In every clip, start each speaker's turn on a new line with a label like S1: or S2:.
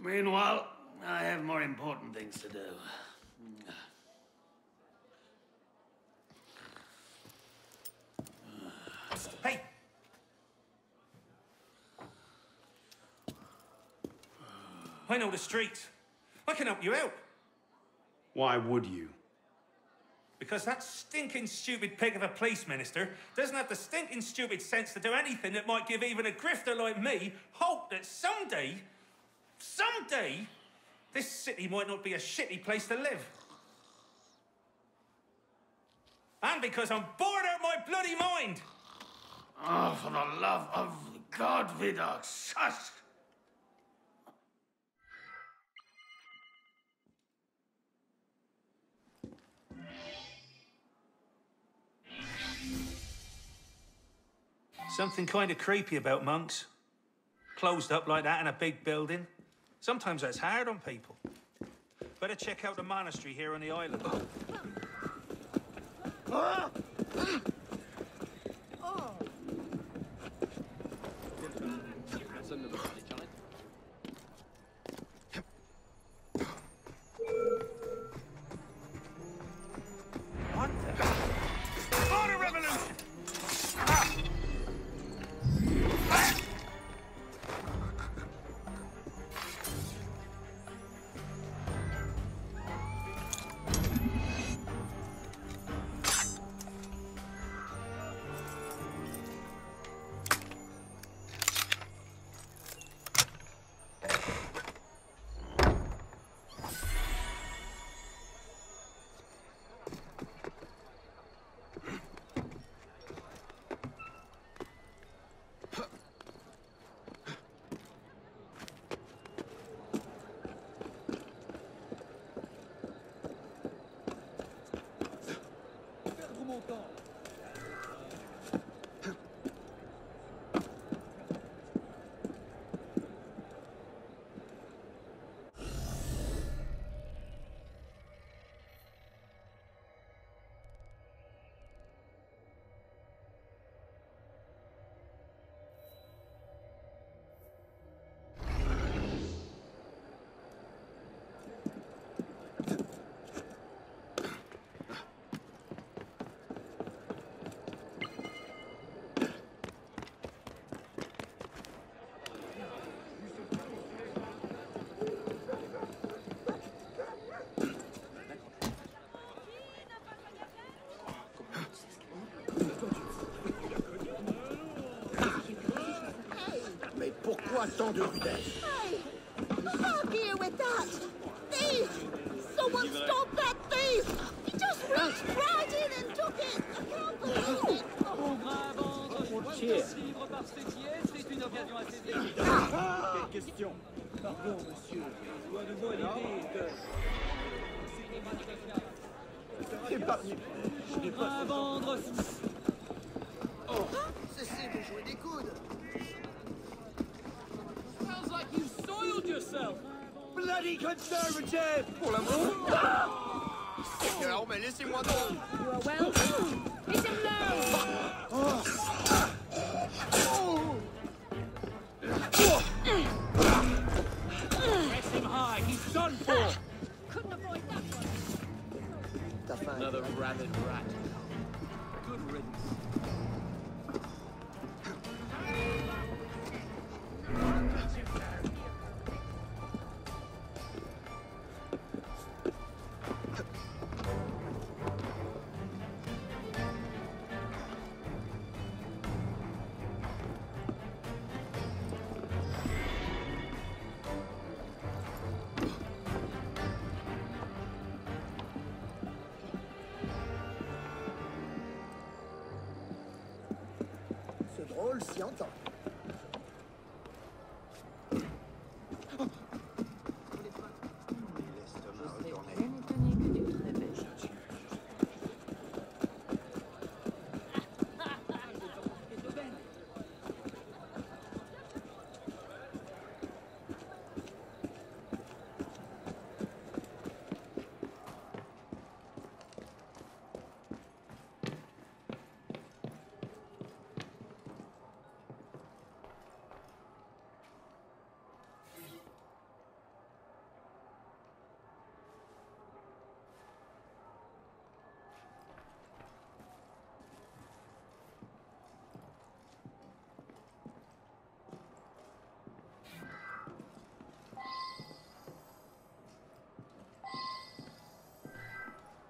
S1: Meanwhile, I have more important things to do.
S2: Hey! I know the streets. I can help you out.
S3: Why would you?
S2: Because that stinking stupid pig of a police minister doesn't have the stinking stupid sense to do anything that might give even a grifter like me hope that someday, someday, this city might not be a shitty place to live. And because I'm bored out my bloody mind!
S1: Oh, for the love of God, Vidar, shush!
S2: Something kind of creepy about monks. Closed up like that in a big building. Sometimes that's hard on people. Better check out the monastery here on the island.
S4: Ah! Tant de rudesse
S5: Hey! Fuck you with that! Thief! Someone stop that thief! He just reached right in and took it! I can't believe it!
S4: Quelle question Pardon, monsieur. Je dois de nouveau l'idée de... Épargnez. Je n'ai pas... vendre...
S5: Cessez de jouer des coudes!
S4: Sounds like you soiled yourself Bloody conservative Pour l'amour
S6: Seigneur, mais laissez-moi donc
S5: You are welcome! Hit him low!
S4: Press him high, he's done for
S5: Couldn't avoid that one!
S4: Another rabid rat.
S5: 想走。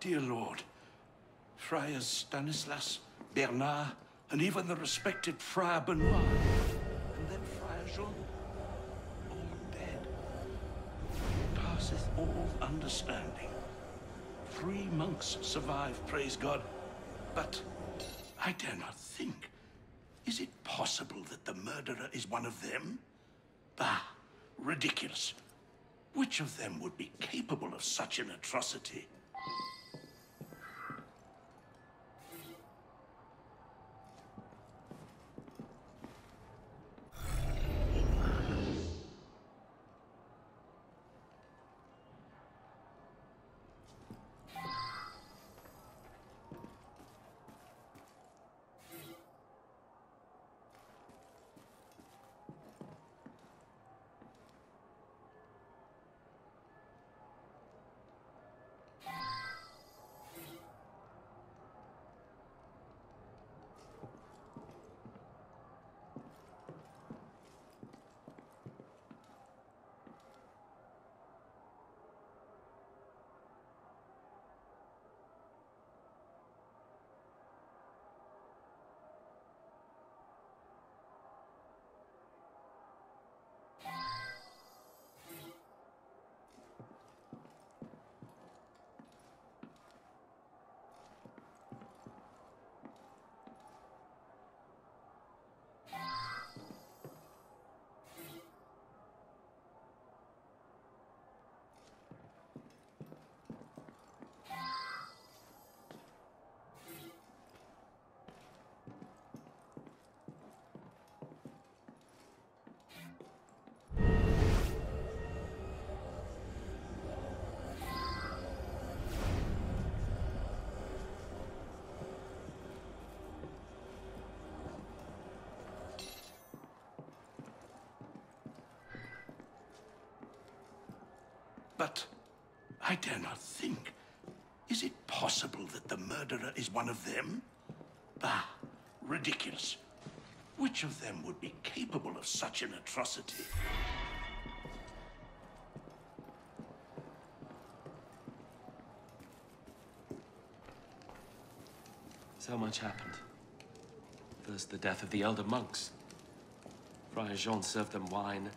S4: Dear Lord. Friars Stanislas, Bernard, and even the respected Friar Benoit. And then Friar Jean. All dead. Passeth all understanding. Three monks survive, praise God. But I dare not think. Is it possible that the murderer is one of them? Bah, ridiculous. Which of them would be capable of such an atrocity? But I dare not think. Is it possible that the murderer is one of them? Bah, ridiculous. Which of them would be capable of such an atrocity?
S7: So much happened. First, the death of the elder monks. Friar Jean served them wine,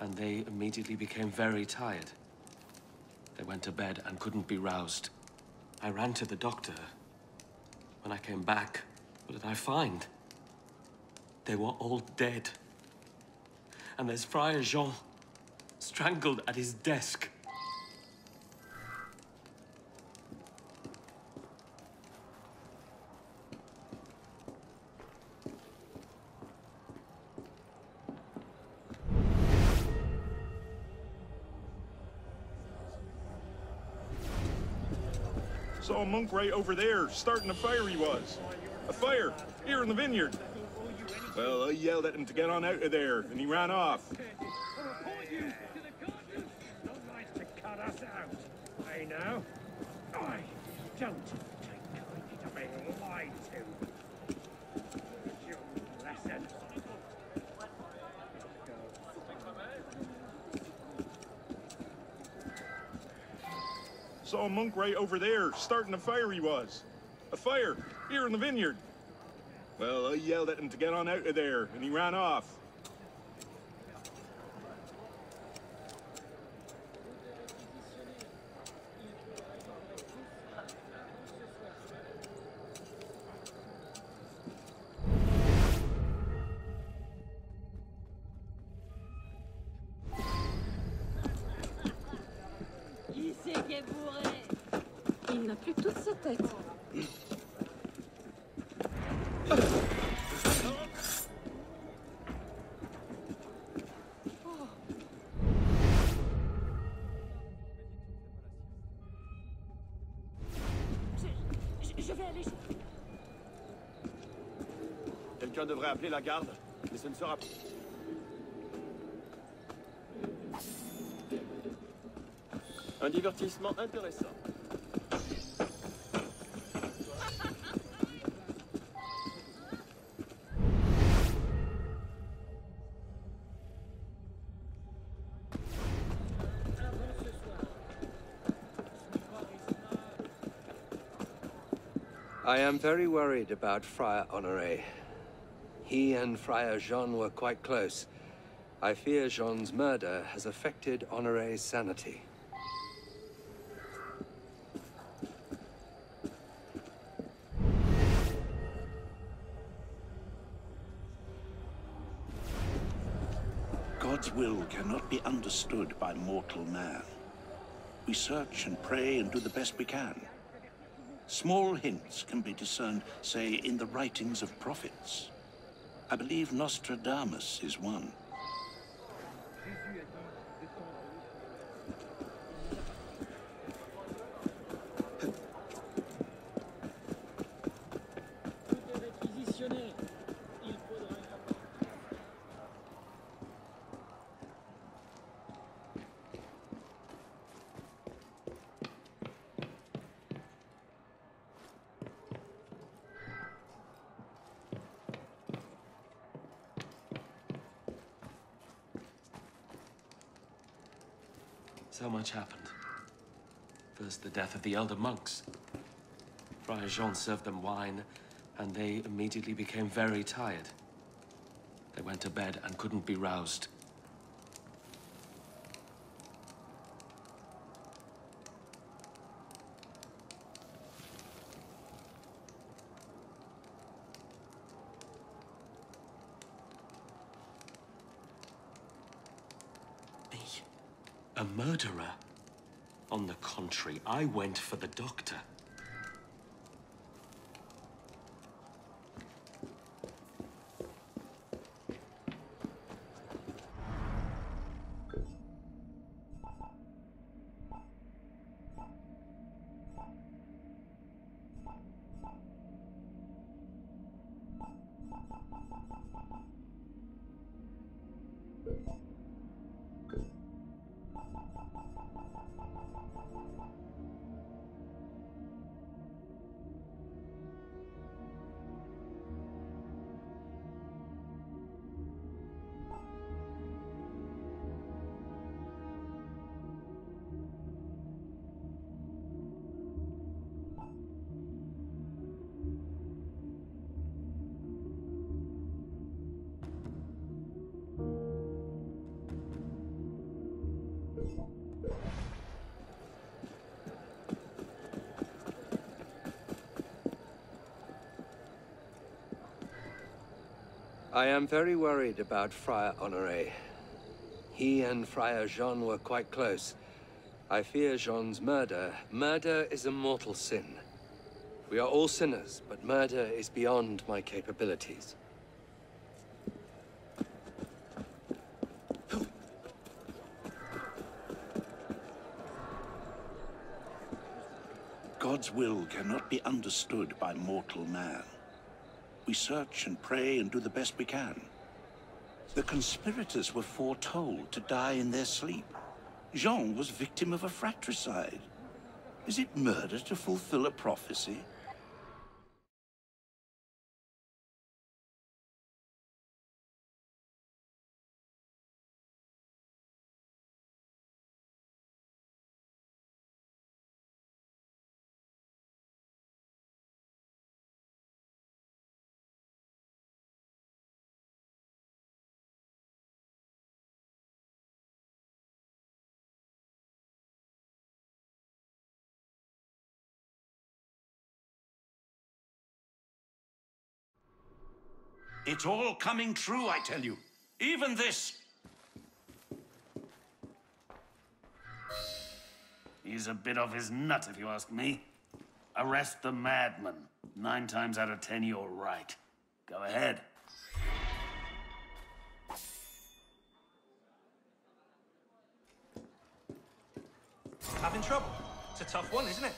S7: and they immediately became very tired. They went to bed and couldn't be roused. I ran to the doctor. When I came back, what did I find? They were all dead. And there's Friar Jean, strangled at his desk.
S8: Saw a monk right over there, starting a fire he was. A fire, here in the vineyard. Well, I yelled at him to get on out of there, and he ran off.
S6: Don't
S8: Saw monk right over there, starting a fire he was. A fire, here in the vineyard. Well, I yelled at him to get on out of there, and he ran off.
S5: N'a plus toute sa tête. Je, je- je vais aller...
S9: Quelqu'un devrait appeler la garde, mais ce ne sera pas. Un divertissement intéressant.
S10: I am very worried about Friar Honoré. He and Friar Jean were quite close. I fear Jean's murder has affected Honoré's sanity.
S4: God's will cannot be understood by mortal man. We search and pray and do the best we can. Small hints can be discerned, say, in the writings of prophets. I believe Nostradamus is one.
S7: So much happened. First, the death of the elder monks. Friar Jean served them wine, and they immediately became very tired. They went to bed and couldn't be roused. Me? A murderer? On the contrary, I went for the doctor.
S10: I am very worried about Friar Honoré. He and Friar Jean were quite close. I fear Jean's murder. Murder is a mortal sin. We are all sinners, but murder is beyond my capabilities.
S4: God's will cannot be understood by mortal man. We search and pray and do the best we can. The conspirators were foretold to die in their sleep. Jean was victim of a fratricide. Is it murder to fulfill a prophecy? It's all coming true, I tell you. Even this.
S1: He's a bit off his nut, if you ask me. Arrest the madman. Nine times out of ten, you're right. Go ahead.
S2: Having trouble? It's a tough one, isn't it?